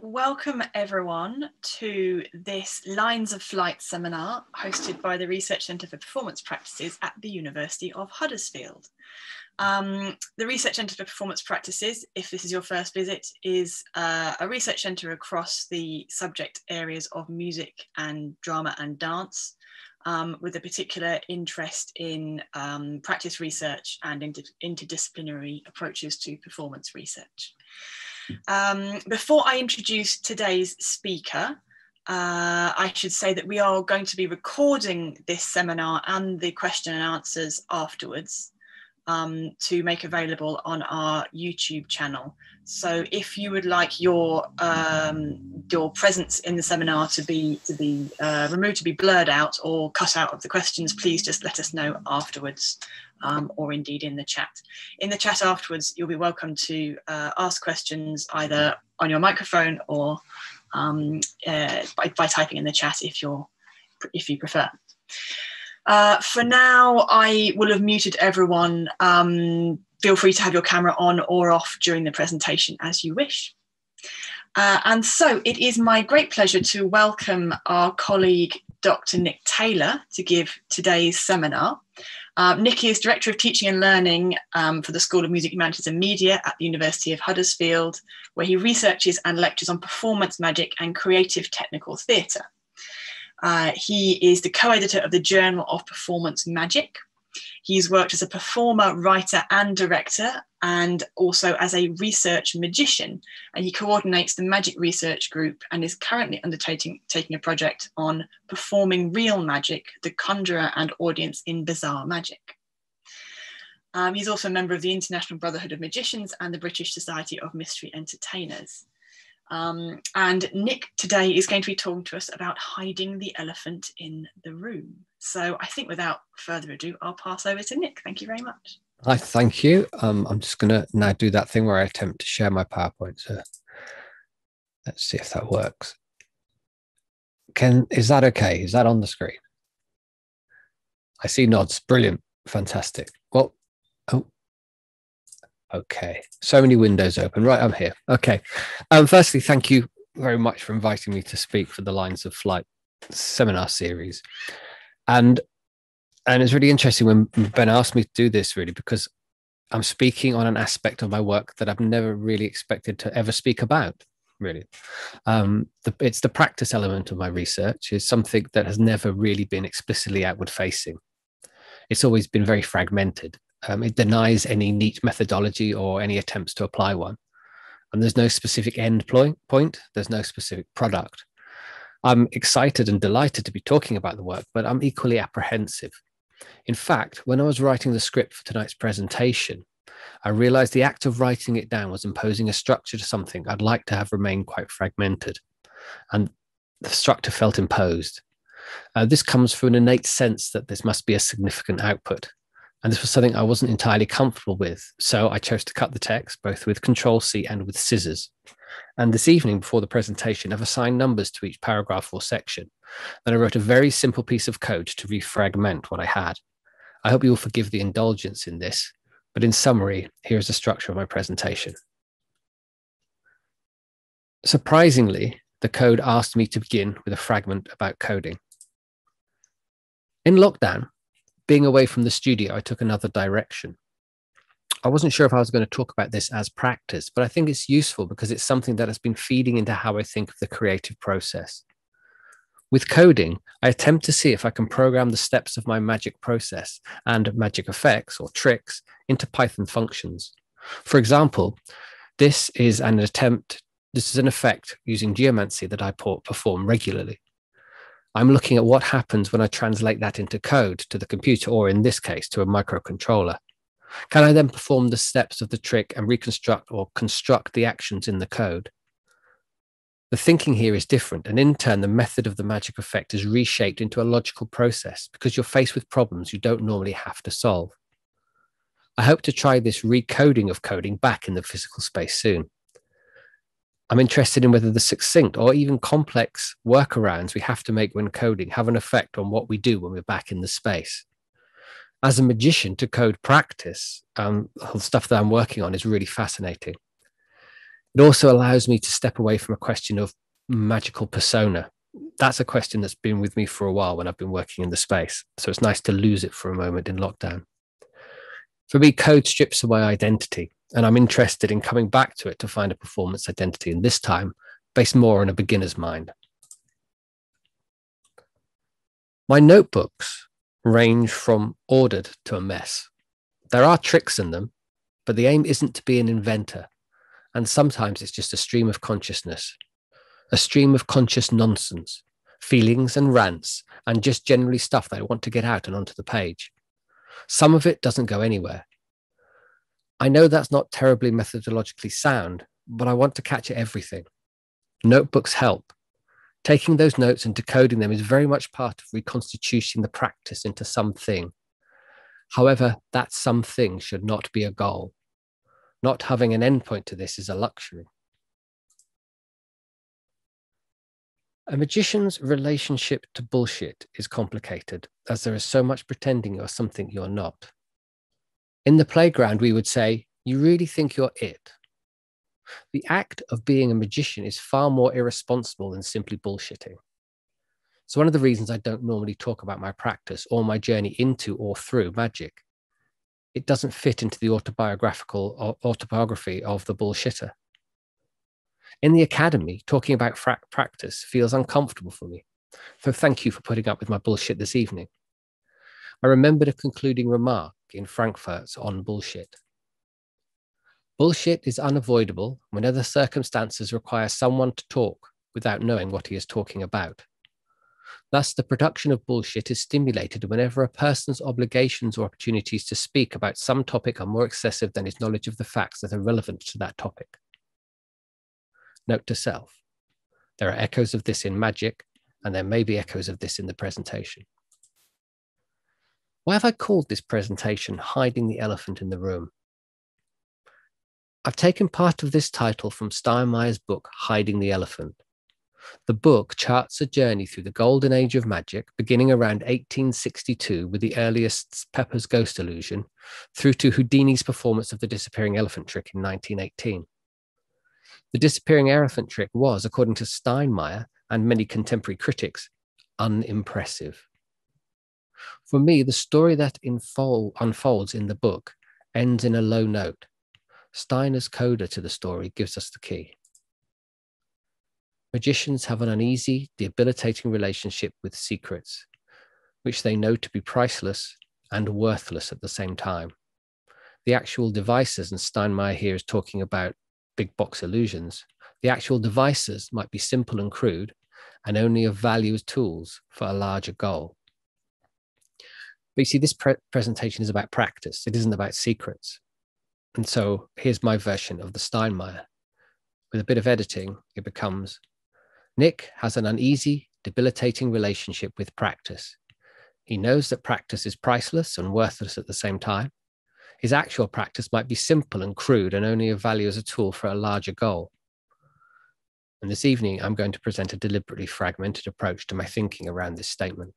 Welcome everyone to this Lines of Flight seminar hosted by the Research Centre for Performance Practices at the University of Huddersfield. Um, the Research Centre for Performance Practices, if this is your first visit, is uh, a research centre across the subject areas of music and drama and dance, um, with a particular interest in um, practice research and inter interdisciplinary approaches to performance research. Um, before I introduce today's speaker, uh, I should say that we are going to be recording this seminar and the question and answers afterwards um, to make available on our YouTube channel. So if you would like your um, your presence in the seminar to be to be uh, removed, to be blurred out or cut out of the questions, please just let us know afterwards um, or indeed in the chat. In the chat afterwards, you'll be welcome to uh, ask questions either on your microphone or um, uh, by, by typing in the chat if you're if you prefer. Uh, for now, I will have muted everyone. Um, feel free to have your camera on or off during the presentation as you wish. Uh, and so it is my great pleasure to welcome our colleague, Dr. Nik Taylor, to give today's seminar. Uh, Nik is Director of Teaching and Learning um, for the School of Music, Humanities and Media at the University of Huddersfield, where he researches and lectures on performance magic and creative technical theatre. Uh, he is the co-editor of the Journal of Performance Magic. He's worked as a performer, writer, and director, and also as a research magician. And he coordinates the Magic Research Group and is currently undertaking taking a project on performing real magic, the conjurer and audience in bizarre magic. Um, he's also a member of the International Brotherhood of Magicians and the British Society of Mystery Entertainers. Um, and Nik today is going to be talking to us about hiding the elephant in the room. So I think without further ado, I'll pass over to Nik. Thank you very much. Hi, thank you. Um, I'm just going to now do that thing where I attempt to share my PowerPoint. So let's see if that works. Can is that okay? Is that on the screen? I see nods. Brilliant. Fantastic. Well, oh, Okay, so many windows open. Right, I'm here. Okay. Um, firstly, thank you very much for inviting me to speak for the Lines of Flight seminar series. And and it's really interesting when Ben asked me to do this, really, because I'm speaking on an aspect of my work that I've never really expected to ever speak about. Really, um, the, it's the practice element of my research is something that has never really been explicitly outward facing. It's always been very fragmented, um, it denies any neat methodology or any attempts to apply one. And there's no specific end point, there's no specific product. I'm excited and delighted to be talking about the work, but I'm equally apprehensive. In fact, when I was writing the script for tonight's presentation, I realized the act of writing it down was imposing a structure to something I'd like to have remained quite fragmented. And the structure felt imposed. Uh, this comes from an innate sense that this must be a significant output, and this was something I wasn't entirely comfortable with. So I chose to cut the text both with Control C and with scissors. And this evening before the presentation, I've assigned numbers to each paragraph or section. Then I wrote a very simple piece of code to refragment what I had. I hope you will forgive the indulgence in this, but in summary, here is the structure of my presentation. Surprisingly, the code asked me to begin with a fragment about coding. In lockdown, being away from the studio, I took another direction. I wasn't sure if I was going to talk about this as practice, but I think it's useful because it's something that has been feeding into how I think of the creative process. With coding, I attempt to see if I can program the steps of my magic process and magic effects or tricks into Python functions. For example, this is an attempt, this is an effect using geomancy that I perform regularly. I'm looking at what happens when I translate that into code to the computer, or in this case, to a microcontroller. Can I then perform the steps of the trick and reconstruct or construct the actions in the code? The thinking here is different, and in turn, the method of the magic effect is reshaped into a logical process because you're faced with problems you don't normally have to solve. I hope to try this recoding of coding back in the physical space soon. I'm interested in whether the succinct or even complex workarounds we have to make when coding have an effect on what we do when we're back in the space. As a magician, to code practice, um, the stuff that I'm working on is really fascinating. It also allows me to step away from a question of magical persona. That's a question that's been with me for a while when I've been working in the space. So it's nice to lose it for a moment in lockdown. For me, code strips away identity, and I'm interested in coming back to it to find a performance identity, and this time based more on a beginner's mind. My notebooks range from ordered to a mess. There are tricks in them, but the aim isn't to be an inventor. And sometimes it's just a stream of consciousness, a stream of conscious nonsense, feelings and rants, and just generally stuff that I want to get out and onto the page. Some of it doesn't go anywhere. I know that's not terribly methodologically sound, but I want to capture everything. Notebooks help. Taking those notes and decoding them is very much part of reconstituting the practice into something. However, that something should not be a goal. Not having an endpoint to this is a luxury. A magician's relationship to bullshit is complicated, as there is so much pretending you're something you're not. In the playground, we would say, You really think you're it. The act of being a magician is far more irresponsible than simply bullshitting. So, one of the reasons I don't normally talk about my practice or my journey into or through magic, it doesn't fit into the autobiographical uh, autobiography of the bullshitter. In the academy, talking about fra- practice feels uncomfortable for me. So, thank you for putting up with my bullshit this evening. I remembered a concluding remark in Frankfurt on bullshit. Bullshit is unavoidable whenever circumstances require someone to talk without knowing what he is talking about. Thus, the production of bullshit is stimulated whenever a person's obligations or opportunities to speak about some topic are more excessive than his knowledge of the facts that are relevant to that topic. Note to self there are echoes of this in magic, and there may be echoes of this in the presentation. Why have I called this presentation Hiding the Elephant in the Room? I've taken part of this title from Steinmeyer's book, Hiding the Elephant. The book charts a journey through the golden age of magic, beginning around 1862 with the earliest Pepper's Ghost illusion, through to Houdini's performance of the disappearing elephant trick in 1918. The disappearing elephant trick was, according to Steinmeier and many contemporary critics, unimpressive. For me, the story that unfolds in the book ends in a low note Steinmeyer's coda to the story gives us the key. Magicians have an uneasy, debilitating relationship with secrets, which they know to be priceless and worthless at the same time. The actual devices, and Steinmeyer here is talking about big box illusions, the actual devices might be simple and crude and only of value as tools for a larger goal. But you see, this pre- presentation is about practice, it isn't about secrets. And so here's my version of the Steinmeyer. With a bit of editing, it becomes Nik has an uneasy, debilitating relationship with practice. He knows that practice is priceless and worthless at the same time. His actual practice might be simple and crude and only of value as a tool for a larger goal. And this evening, I'm going to present a deliberately fragmented approach to my thinking around this statement.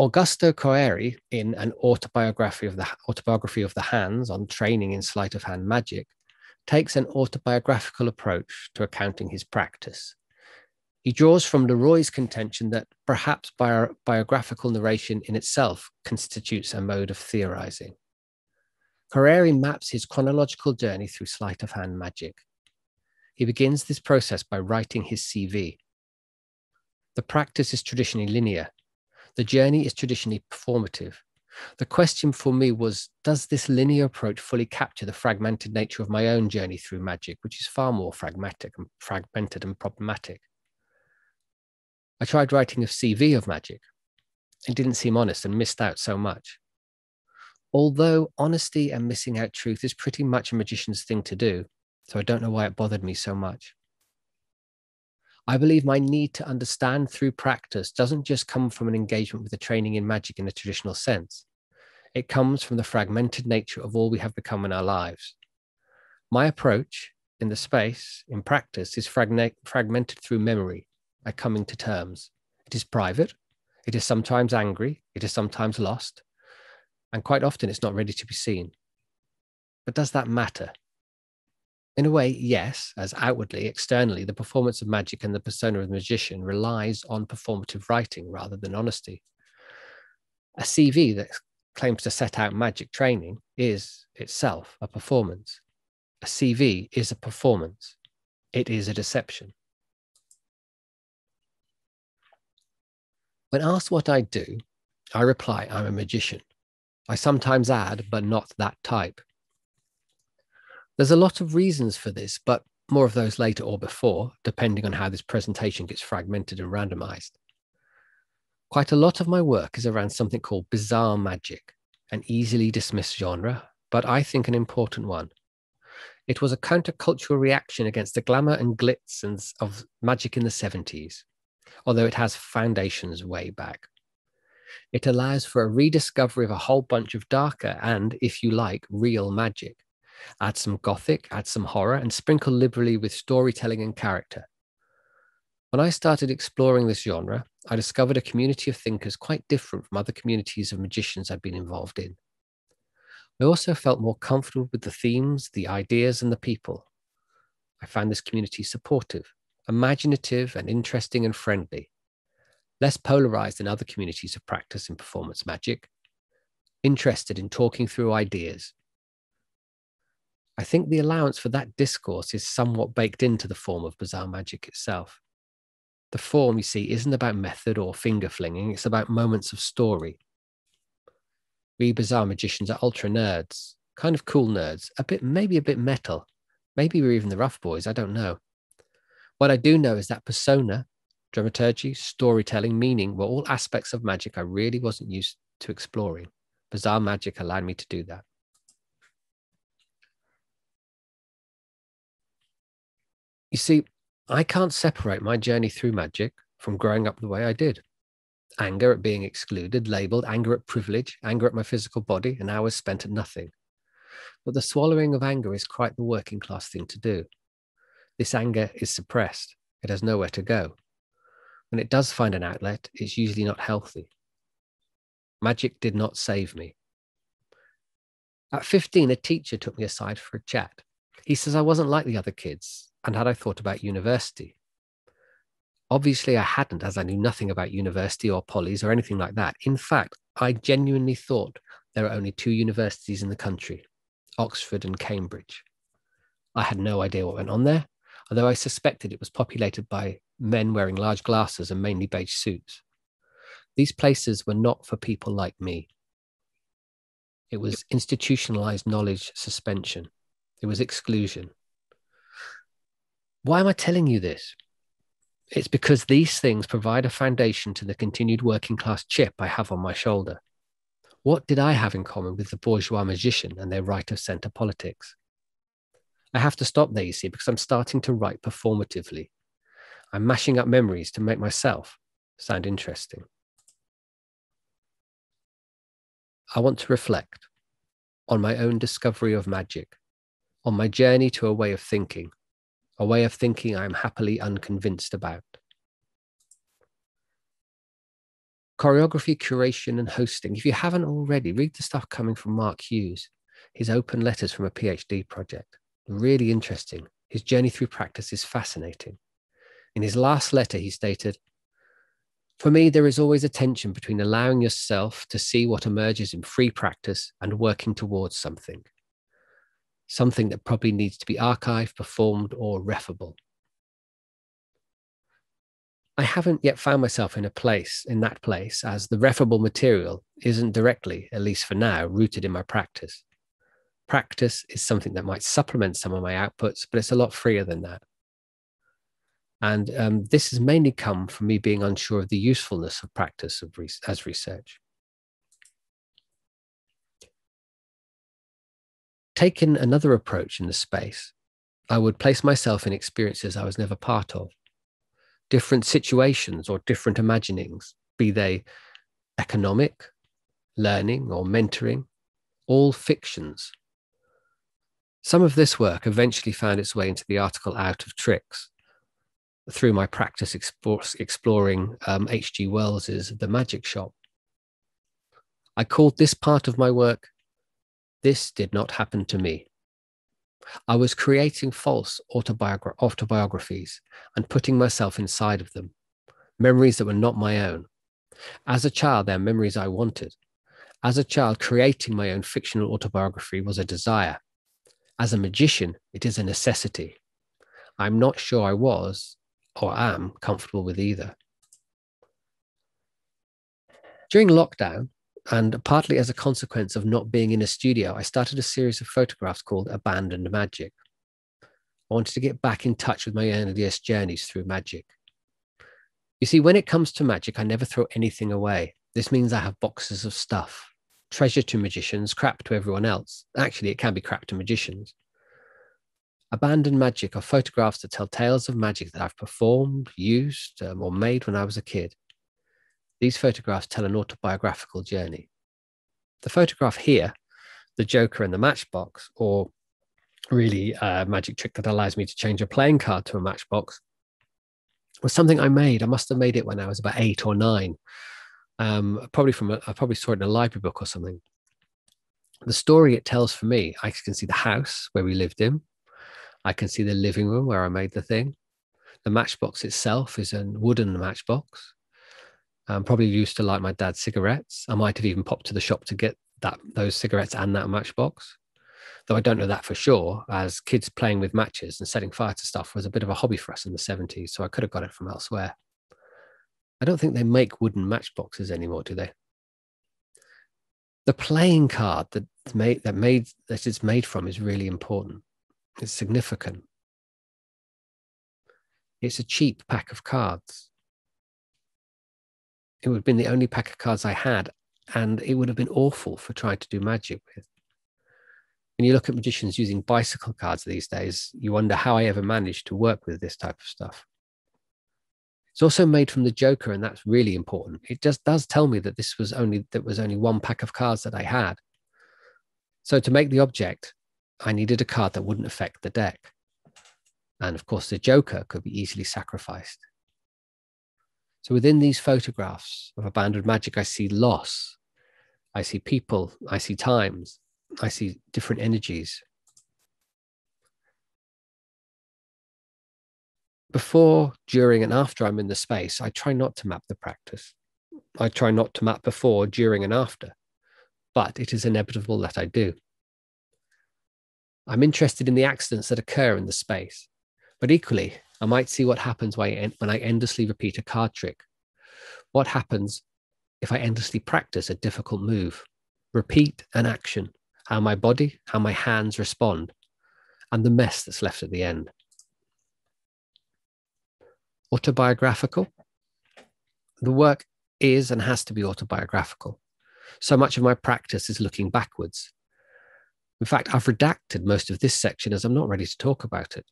Augusto Corrieri, in an autobiography of the autobiography of the hands on training in sleight of hand magic, takes an autobiographical approach to accounting his practice. He draws from Leroy's contention that perhaps bio- biographical narration in itself constitutes a mode of theorizing. Corrieri maps his chronological journey through sleight of hand magic. He begins this process by writing his CV. The practice is traditionally linear, the journey is traditionally performative. The question for me was Does this linear approach fully capture the fragmented nature of my own journey through magic, which is far more fragmented and fragmented and problematic? I tried writing a CV of magic. It didn't seem honest and missed out so much. Although honesty and missing out truth is pretty much a magician's thing to do, so I don't know why it bothered me so much. I believe my need to understand through practice doesn't just come from an engagement with the training in magic in a traditional sense. It comes from the fragmented nature of all we have become in our lives. My approach in the space, in practice, is fragmented through memory, by coming to terms. It is private, it is sometimes angry, it is sometimes lost, and quite often it's not ready to be seen. But does that matter? In a way, yes, as outwardly, externally, the performance of magic and the persona of the magician relies on performative writing rather than honesty. A CV that claims to set out magic training is itself a performance. A CV is a performance, it is a deception. When asked what I do, I reply, I'm a magician. I sometimes add, but not that type. There's a lot of reasons for this, but more of those later or before, depending on how this presentation gets fragmented and randomized. Quite a lot of my work is around something called bizarre magic, an easily dismissed genre, but I think an important one. It was a countercultural reaction against the glamour and glitz of magic in the 70s, although it has foundations way back. It allows for a rediscovery of a whole bunch of darker and, if you like, real magic Add some gothic, add some horror, and sprinkle liberally with storytelling and character. When I started exploring this genre, I discovered a community of thinkers quite different from other communities of magicians I'd been involved in. I also felt more comfortable with the themes, the ideas, and the people. I found this community supportive, imaginative, and interesting and friendly, less polarized than other communities of practice in performance magic, interested in talking through ideas, I think the allowance for that discourse is somewhat baked into the form of bizarre magic itself. The form, you see, isn't about method or finger flinging, it's about moments of story. We bizarre magicians are ultra nerds, kind of cool nerds, a bit, maybe a bit metal. Maybe we're even the rough boys, I don't know. What I do know is that persona, dramaturgy, storytelling, meaning were all aspects of magic I really wasn't used to exploring. Bizarre magic allowed me to do that. You see, I can't separate my journey through magic from growing up the way I did. Anger at being excluded, labeled, anger at privilege, anger at my physical body, and hours spent at nothing. But the swallowing of anger is quite the working class thing to do. This anger is suppressed, it has nowhere to go. When it does find an outlet, it's usually not healthy. Magic did not save me. At 15, a teacher took me aside for a chat. He says I wasn't like the other kids and had I thought about university? Obviously, I hadn't, as I knew nothing about university or polys or anything like that. In fact, I genuinely thought there are only two universities in the country Oxford and Cambridge. I had no idea what went on there, although I suspected it was populated by men wearing large glasses and mainly beige suits. These places were not for people like me. It was institutionalized knowledge suspension, it was exclusion. Why am I telling you this? It's because these things provide a foundation to the continued working class chip I have on my shoulder. What did I have in common with the bourgeois magician and their right of center politics? I have to stop there, you see, because I'm starting to write performatively. I'm mashing up memories to make myself sound interesting. I want to reflect on my own discovery of magic, on my journey to a way of thinking, a way of thinking I'm happily unconvinced about. Choreography, curation, and hosting. If you haven't already, read the stuff coming from Mark Hughes, his open letters from a PhD project. Really interesting. His journey through practice is fascinating. In his last letter, he stated, For me, there is always a tension between allowing yourself to see what emerges in free practice and working towards something something that probably needs to be archived, performed, or refable. I haven't yet found myself in a place, in that place, as the refable material isn't directly, at least for now, rooted in my practice. Practice is something that might supplement some of my outputs, but it's a lot freer than that. And um, this has mainly come from me being unsure of the usefulness of practice of re- as research. Taken another approach in the space, I would place myself in experiences I was never part of, different situations or different imaginings, be they economic, learning, or mentoring, all fictions. Some of this work eventually found its way into the article Out of Tricks through my practice exploring H.G. Um, Wells's The Magic Shop. I called this part of my work this did not happen to me. I was creating false autobiogra- autobiographies and putting myself inside of them, memories that were not my own. As a child, they're memories I wanted. As a child, creating my own fictional autobiography was a desire. As a magician, it is a necessity. I'm not sure I was or am comfortable with either. During lockdown, and partly as a consequence of not being in a studio, I started a series of photographs called Abandoned Magic. I wanted to get back in touch with my earliest journeys through magic. You see, when it comes to magic, I never throw anything away. This means I have boxes of stuff, treasure to magicians, crap to everyone else. Actually, it can be crap to magicians. Abandoned Magic are photographs that tell tales of magic that I've performed, used, um, or made when I was a kid. These photographs tell an autobiographical journey. The photograph here, the Joker and the matchbox, or really a magic trick that allows me to change a playing card to a matchbox, was something I made. I must have made it when I was about eight or nine. Um, probably from a, I probably saw it in a library book or something. The story it tells for me, I can see the house where we lived in. I can see the living room where I made the thing. The matchbox itself is a wooden matchbox. Um, probably used to light my dad's cigarettes. I might have even popped to the shop to get that those cigarettes and that matchbox. Though I don't know that for sure, as kids playing with matches and setting fire to stuff was a bit of a hobby for us in the 70s, so I could have got it from elsewhere. I don't think they make wooden matchboxes anymore, do they? The playing card that made that made that it's made from is really important. It's significant. It's a cheap pack of cards. It would have been the only pack of cards I had, and it would have been awful for trying to do magic with. When you look at magicians using bicycle cards these days, you wonder how I ever managed to work with this type of stuff. It's also made from the Joker, and that's really important. It just does tell me that this was only that was only one pack of cards that I had. So to make the object, I needed a card that wouldn't affect the deck. And of course, the Joker could be easily sacrificed. So within these photographs of abandoned magic, I see loss. I see people. I see times. I see different energies. Before, during, and after I'm in the space, I try not to map the practice. I try not to map before, during, and after, but it is inevitable that I do. I'm interested in the accidents that occur in the space. But equally, I might see what happens when I endlessly repeat a card trick. What happens if I endlessly practice a difficult move? Repeat an action, how my body, how my hands respond, and the mess that's left at the end. Autobiographical. The work is and has to be autobiographical. So much of my practice is looking backwards, in fact, I've redacted most of this section as I'm not ready to talk about it.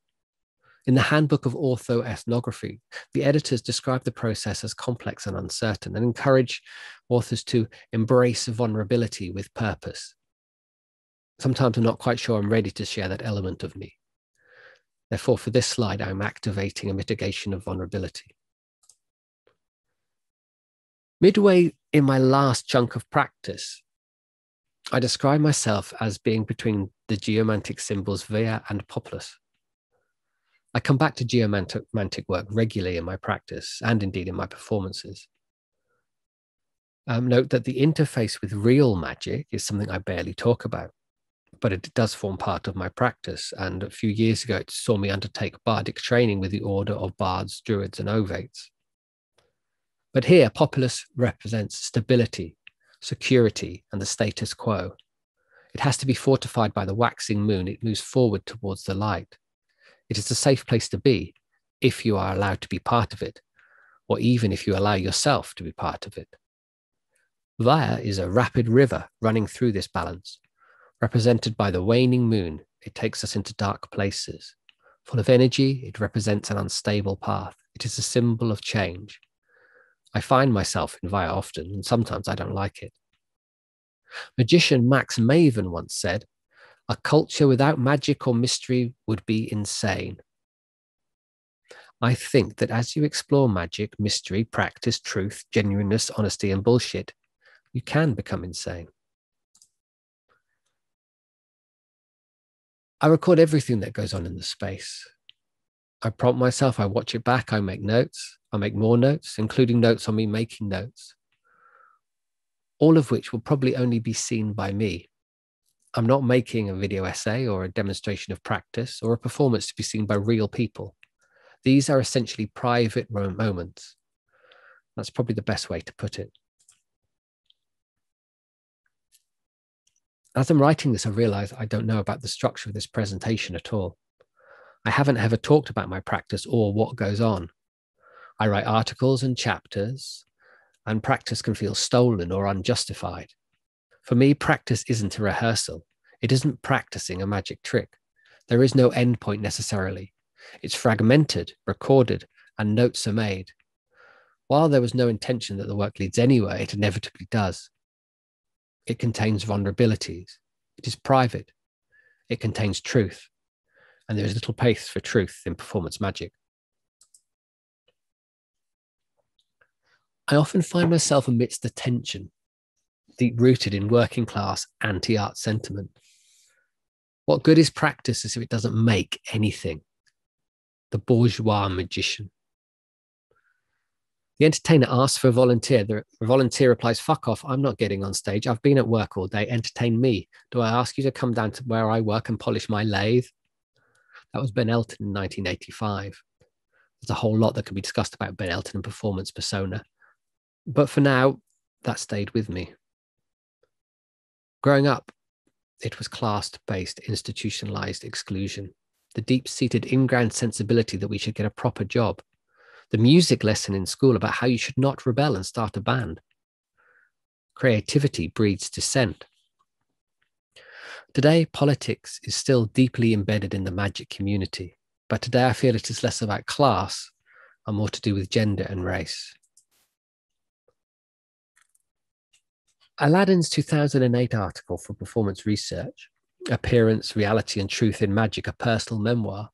In the Handbook of Autoethnography, the editors describe the process as complex and uncertain and encourage authors to embrace vulnerability with purpose. Sometimes I'm not quite sure I'm ready to share that element of me. Therefore, for this slide, I'm activating a mitigation of vulnerability. Midway in my last chunk of practice, I describe myself as being between the geomantic symbols Via and Populus. I come back to geomantic work regularly in my practice and indeed in my performances. Um, note that the interface with real magic is something I barely talk about, but it does form part of my practice. And a few years ago, it saw me undertake bardic training with the Order of Bards, Druids, and Ovates. But here, Populus represents stability, security, and the status quo. It has to be fortified by the waxing moon. It moves forward towards the light. It is a safe place to be if you are allowed to be part of it, or even if you allow yourself to be part of it. Via is a rapid river running through this balance. Represented by the waning moon, it takes us into dark places. Full of energy, it represents an unstable path. It is a symbol of change. I find myself in Via often, and sometimes I don't like it. Magician Max Maven once said, A culture without magic or mystery would be insane. I think that as you explore magic, mystery, practice, truth, genuineness, honesty, and bullshit, you can become insane. I record everything that goes on in the space. I prompt myself, I watch it back, I make notes, I make more notes, including notes on me making notes, all of which will probably only be seen by me. I'm not making a video essay or a demonstration of practice or a performance to be seen by real people. These are essentially private moments. That's probably the best way to put it. As I'm writing this, I realize I don't know about the structure of this presentation at all. I haven't ever talked about my practice or what goes on. I write articles and chapters, and practice can feel stolen or unjustified. For me, practice isn't a rehearsal. It isn't practicing a magic trick. There is no endpoint necessarily. It's fragmented, recorded, and notes are made. While there was no intention that the work leads anywhere, it inevitably does. It contains vulnerabilities. It is private. It contains truth. And there is little place for truth in performance magic. I often find myself amidst the tension deep rooted in working class anti art sentiment. What good is practice if it doesn't make anything? The bourgeois magician. The entertainer asks for a volunteer. The volunteer replies, Fuck off, I'm not getting on stage. I've been at work all day. Entertain me. Do I ask you to come down to where I work and polish my lathe? That was Ben Elton in 1985. There's a whole lot that can be discussed about Ben Elton and performance persona. But for now, that stayed with me. Growing up, it was class based, institutionalized exclusion, the deep seated inground sensibility that we should get a proper job the music lesson in school about how you should not rebel and start a band. Creativity breeds dissent. Today, politics is still deeply embedded in the magic community, but today I feel it is less about class and more to do with gender and race. Aladdin's 2008 article for Performance Research, Appearance, Reality, and Truth in Magic, a personal memoir,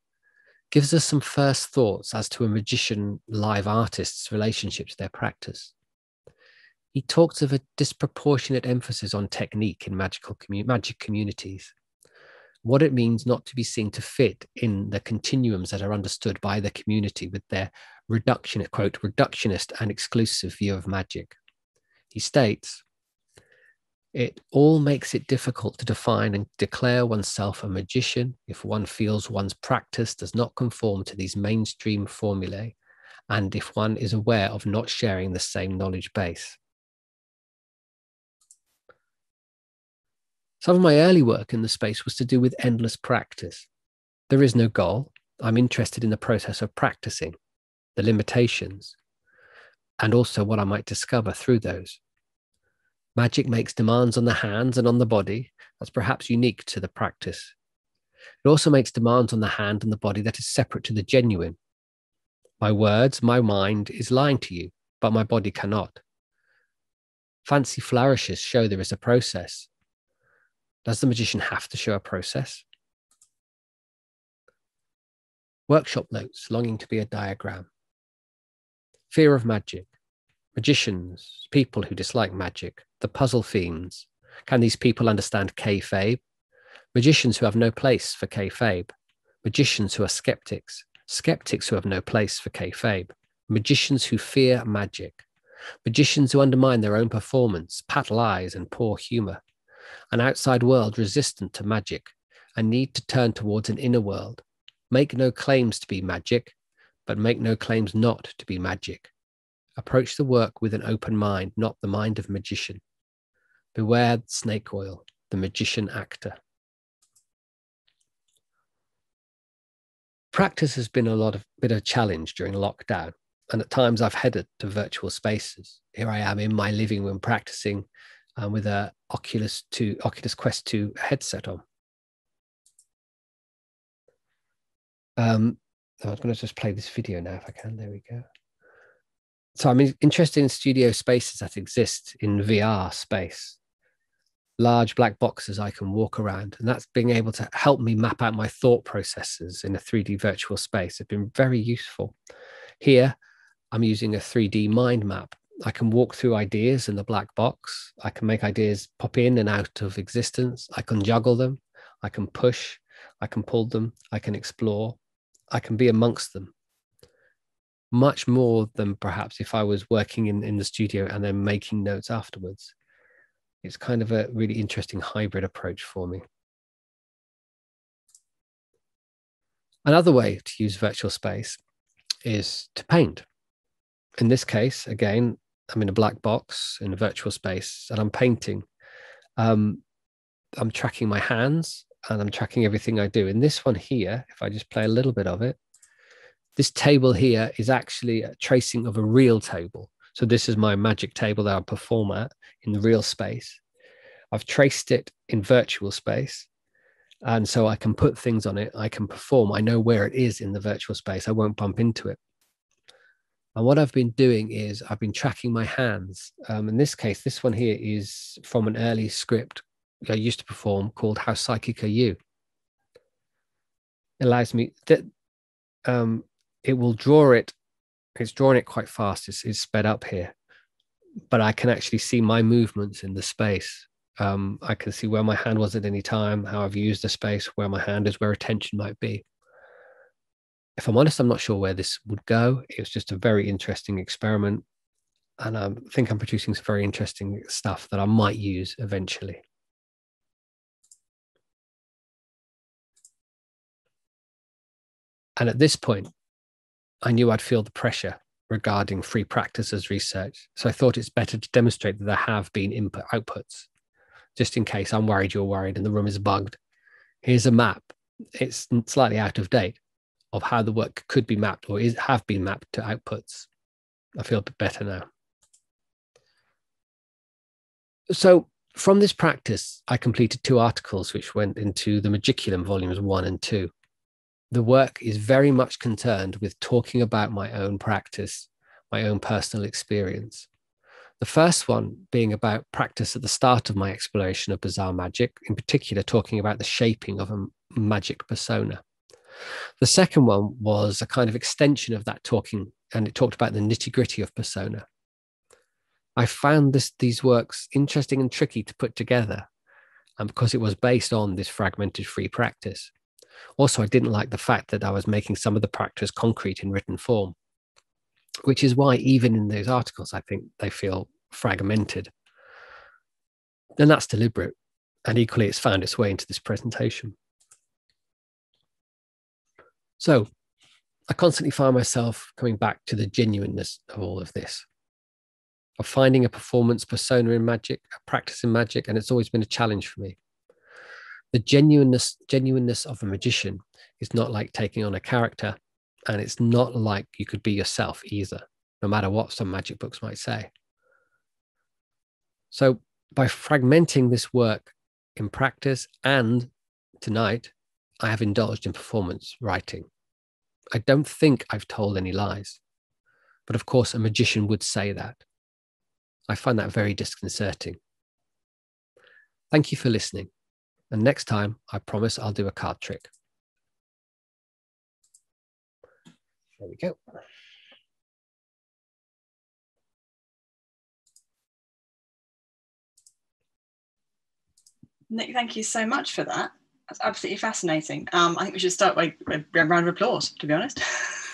gives us some first thoughts as to a magician live artist's relationship to their practice. He talks of a disproportionate emphasis on technique in magical commu- magic communities, what it means not to be seen to fit in the continuums that are understood by the community with their quote, reductionist and exclusive view of magic. He states, it all makes it difficult to define and declare oneself a magician if one feels one's practice does not conform to these mainstream formulae and if one is aware of not sharing the same knowledge base. Some of my early work in the space was to do with endless practice. There is no goal. I'm interested in the process of practicing, the limitations, and also what I might discover through those. Magic makes demands on the hands and on the body that's perhaps unique to the practice. It also makes demands on the hand and the body that is separate to the genuine. My words, my mind is lying to you, but my body cannot. Fancy flourishes show there is a process. Does the magician have to show a process? Workshop notes longing to be a diagram. Fear of magic magicians, people who dislike magic, the puzzle fiends. Can these people understand kayfabe? Magicians who have no place for kayfabe. Magicians who are skeptics. Skeptics who have no place for kayfabe. Magicians who fear magic. Magicians who undermine their own performance, pat lies, and poor humor. An outside world resistant to magic, a need to turn towards an inner world. Make no claims to be magic, but make no claims not to be magic. Approach the work with an open mind, not the mind of magician. Beware snake oil, the magician actor. Practice has been a lot of bit of a challenge during lockdown, and at times I've headed to virtual spaces. Here I am in my living room practicing um, with a Oculus 2, Oculus Quest 2 headset on. Um, I'm going to just play this video now if I can. There we go so I'm interested in studio spaces that exist in VR space, large black boxes I can walk around, and that's being able to help me map out my thought processes in a 3D virtual space. It's been very useful. Here, I'm using a 3D mind map. I can walk through ideas in the black box. I can make ideas pop in and out of existence. I can juggle them. I can push. I can pull them, I can explore, I can be amongst them. Much more than perhaps if I was working in, in the studio and then making notes afterwards. It's kind of a really interesting hybrid approach for me. Another way to use virtual space is to paint. In this case, again, I'm in a black box in a virtual space and I'm painting. Um, I'm tracking my hands and I'm tracking everything I do. In this one here, if I just play a little bit of it, this table here is actually a tracing of a real table. So this is my magic table that I perform at in the real space. I've traced it in virtual space. And so I can put things on it. I can perform. I know where it is in the virtual space. I won't bump into it. And what I've been doing is I've been tracking my hands. Um, in this case, this one here is from an early script I used to perform called How Psychic Are You? It allows me that um, it will draw it, it's drawing it quite fast, it's, it's sped up here, but I can actually see my movements in the space. Um, I can see where my hand was at any time, how I've used the space, where my hand is, where attention might be. If I'm honest, I'm not sure where this would go. It was just a very interesting experiment. And I think I'm producing some very interesting stuff that I might use eventually. And at this point, I knew I'd feel the pressure regarding free practices research. So I thought it's better to demonstrate that there have been input outputs, just in case I'm worried you're worried and the room is bugged. Here's a map. It's slightly out of date of how the work could be mapped or is have been mapped to outputs. I feel a bit better now. So from this practice, I completed two articles which went into the Magiculum volumes one and two the work is very much concerned with talking about my own practice, my own personal experience. The first one being about practice at the start of my exploration of bizarre magic, in particular, talking about the shaping of a magic persona. The second one was a kind of extension of that talking, and it talked about the nitty gritty of persona. I found this, these works interesting and tricky to put together, and because it was based on this fragmented free practice. Also, I didn't like the fact that I was making some of the practice concrete in written form, which is why, even in those articles, I think they feel fragmented. And that's deliberate. And equally, it's found its way into this presentation. So I constantly find myself coming back to the genuineness of all of this, of finding a performance persona in magic, a practice in magic. And it's always been a challenge for me the genuineness genuineness of a magician is not like taking on a character and it's not like you could be yourself either no matter what some magic books might say. So by fragmenting this work in practice and tonight i have indulged in performance writing. I don't think i've told any lies but of course a magician would say that. I find that very disconcerting. Thank you for listening and next time, I promise I'll do a card trick. There we go. Nik, thank you so much for that. That's absolutely fascinating. Um, I think we should start by a round of applause, to be honest.